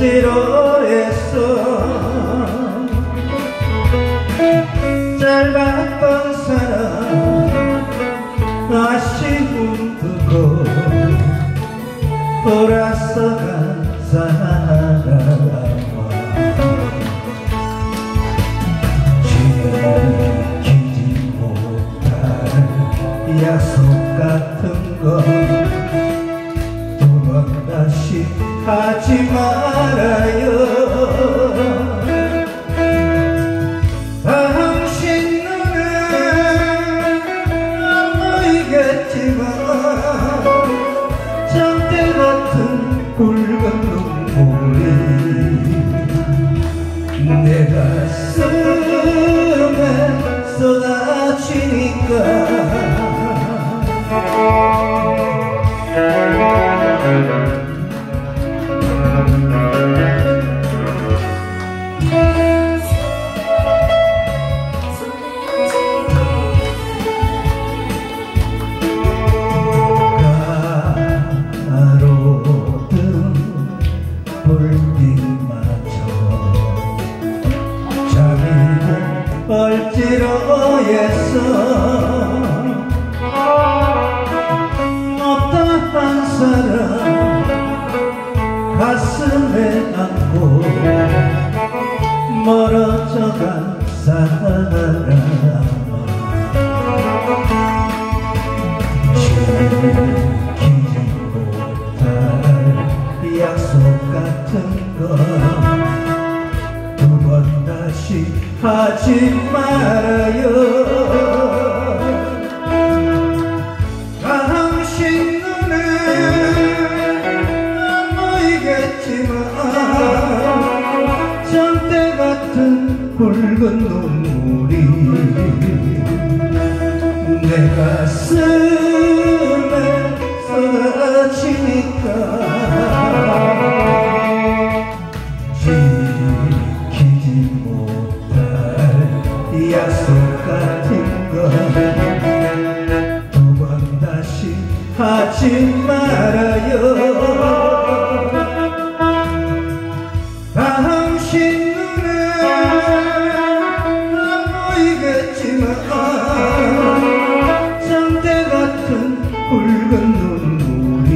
찾으러 애써 짧았던 사랑 아쉬움 두고 돌아서간 사람 지키지 못할 약속 같은 것 다시 하지 말아요. 당신 눈은 안 보이겠지만 장대 같은 굵은 눈물이 내 가슴에 쏟아지니까 불빛마저 잠이 얼지러에서 어떠한 사람 가슴에 안고 멀어져간 사람 하지 말아요. 당신 눈에 안 보이겠지만 전대 같은 굵은 눈물이 내 가슴에 쏟아지니까 하지 말아요 당신 눈은 안 보이겠지만 상대 같은 붉은 눈물이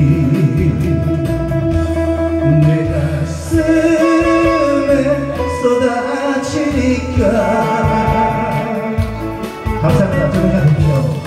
내 가슴에 쏟아지니까 감사합니다. 조용히 하십시오.